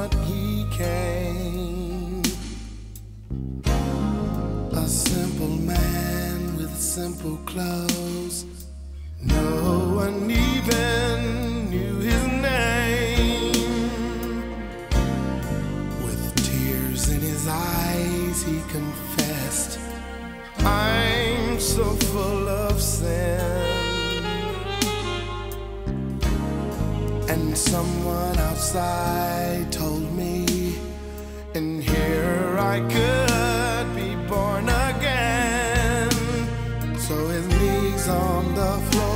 front he came. A simple man with simple clothes. No one even knew his name. With tears in his eyes, he confessed, I'm so full of sin. And someone outside told me, and here I could be born again. So his knees on the floor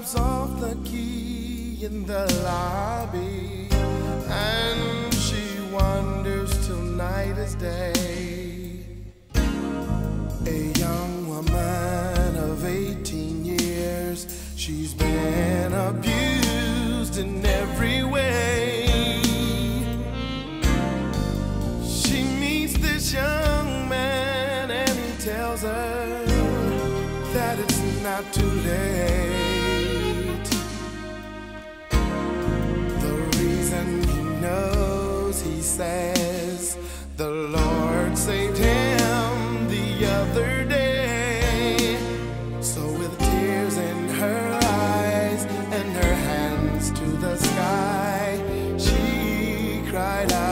Drops off the key in the lobby and she wonders till night is day. A young woman of 18 years, she's been abused in every way. She meets this young man and he tells her that it's not too late. the other day. So with tears in her eyes and her hands to the sky, she cried out.